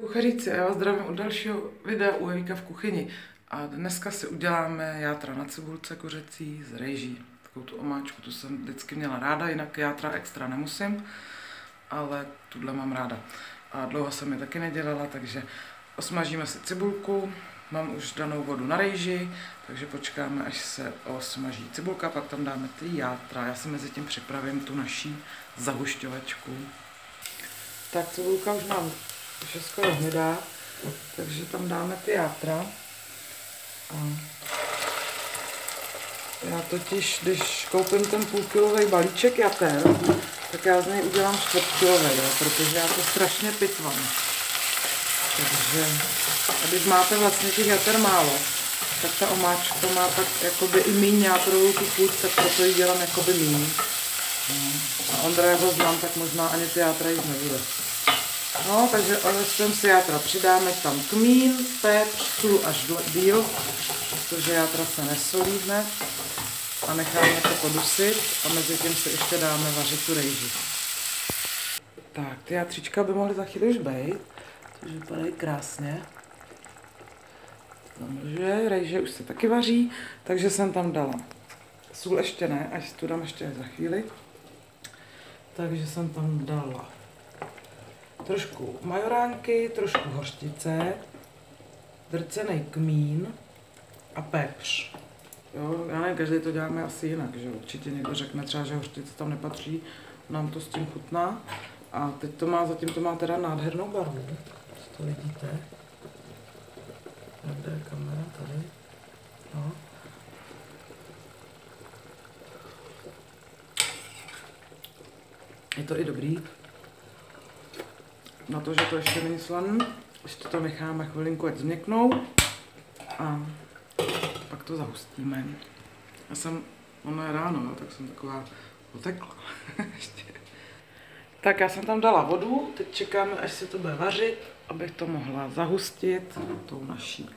Kuchařice, já vás zdravím od dalšího videa u Evíka v kuchyni. A dneska si uděláme játra na cibulce kuřecí z rejží. Takovou tu omáčku, tu jsem vždycky měla ráda, jinak játra extra nemusím, ale tuhle mám ráda. A dlouho jsem je taky nedělala, takže osmažíme si cibulku, mám už danou vodu na rejži, takže počkáme, až se osmaží cibulka, pak tam dáme ty játra. Já si mezi tím připravím tu naší zahušťovačku. Tak cibulka už mám už je skoro hnědá, takže tam dáme ty játra. A já totiž, když koupím ten půlkilový balíček jater, tak já z něj udělám čtvrtkilový, protože já to strašně pitvám. Takže, a když máte vlastně těch jater málo, tak ta omáčka má tak jakoby i míň játrovou tu půd, tak proto ji dělám jakoby míň. A Ondra, jak ho znám, tak možná ani ty játra jíst nebude. No, takže odestřem si játra přidáme tam kmín, pepř, sůl až díl, protože játra se nesolí hned a necháme to podusit a mezi tím si ještě dáme vařit tu rejži. Tak, ty játřička by mohly za chvíli už být, což vypadají krásně. Takže rejže už se taky vaří, takže jsem tam dala sůl ještě ne, až tu dám ještě za chvíli. Takže jsem tam dala trošku majoránky, trošku hořtice, drcený kmín a pepř. Jo, já nevím, každý to děláme asi jinak, že určitě někdo řekne třeba, že hořtice tam nepatří, nám to s tím chutná. A teď to má, zatím to má teda nádhernou barvu, to vidíte. Kde je kamera? Tady. No. Je to i dobrý na to, že to ještě není slaný, ještě to necháme chvilinku, ať změknou. A pak to zahustíme. Já jsem, ono je ráno, no, tak jsem taková otekla. Tak já jsem tam dala vodu, teď čekáme, až se to bude vařit, abych to mohla zahustit tou naší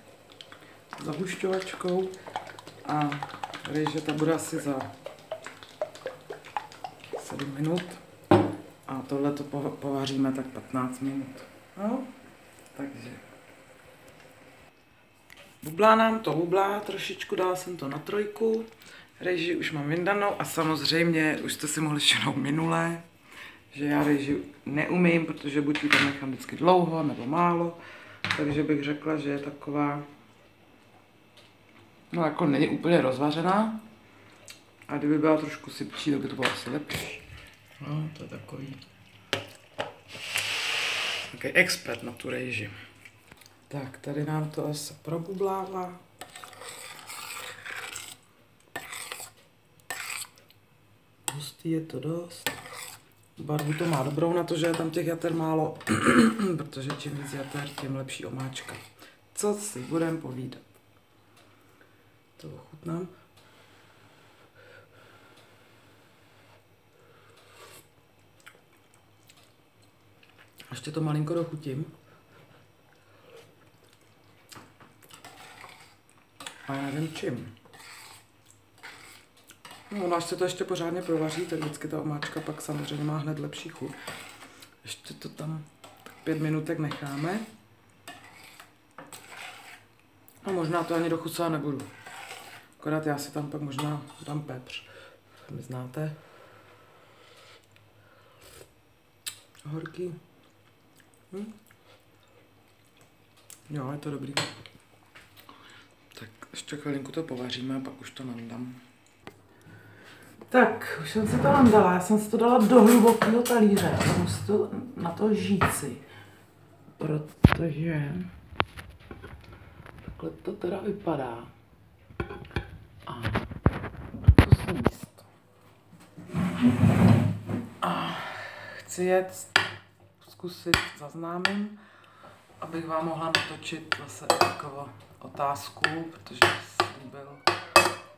zahušťovačkou. A rejže ta bude asi za 7 minut a tohle to povaříme tak 15 minut. No, takže. Bublá nám to bublá, trošičku dala jsem to na trojku. Rejži už mám vyndanou a samozřejmě už jste si mohli všimnout minulé, že já rejži neumím, protože buď ji tam nechám vždycky dlouho nebo málo, takže bych řekla, že je taková, no jako není úplně rozvařená, a kdyby byla trošku sypčí, tak by to bylo asi lepší. No, to je takový, takový expert na tu rejži. Tak, tady nám to asi probublává. Hustý je to dost. Barvu to má dobrou na to, že je tam těch jater málo, protože čím víc jater, tím lepší omáčka. Co si budeme povídat? To ochutnám. Ještě to malinko dochutím. A já nevím čím. No, až se to ještě pořádně provaří, tak vždycky ta omáčka pak samozřejmě má hned lepší chuť. Ještě to tam pět minutek necháme. A možná to ani dochucovat nebudu. Akorát já si tam pak možná dám pepř. My znáte. Horký. Hm? Jo, je to dobrý. Tak ještě chvilinku to povaříme a pak už to nandám. Tak, už jsem si to nandala, já jsem si to dala do hlubokého talíře, a musím to na to žíci, protože takhle to teda vypadá. A to jsem místo. A chci jet zkusit zaznámím, abych vám mohla natočit zase takovou otázku, protože jsem slíbil,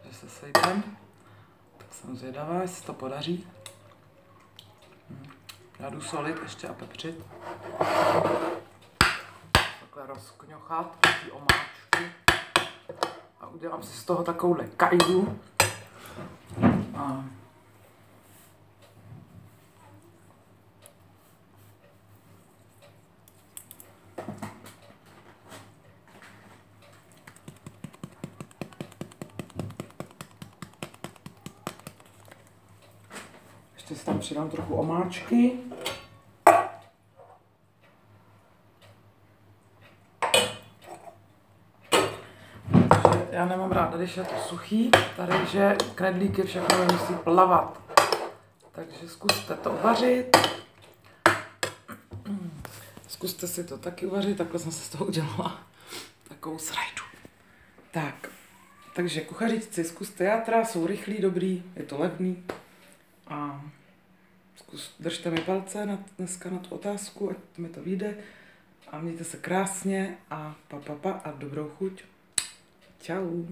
že se sejdem. Tak jsem zvědavá, jestli to podaří. Hm. Já jdu solit ještě a pepřit. Takhle rozkňochat ty omáčku. A udělám si z toho takovouhle kajdu. A Ještě si tam přidám trochu omáčky. já nemám ráda, když je to suchý, tady, že knedlíky všechno nemusí plavat. Takže zkuste to uvařit. Zkuste si to taky uvařit, takhle jsem se z toho udělala takovou srajdu. Tak, takže kuchařičci, zkuste játra, jsou rychlý, dobrý, je to levný. A zkus, držte mi palce na, dneska na tu otázku, ať mi to vyjde. A mějte se krásně a pa, pa, pa a dobrou chuť. Čau.